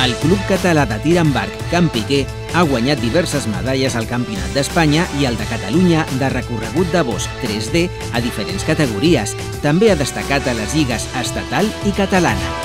El club català de tir amb arc Can Piqué ha guanyat diverses medalles al Campionat d'Espanya i al de Catalunya de recorregut de bosc 3D a diferents categories. També ha destacat a les lligues estatal i catalana.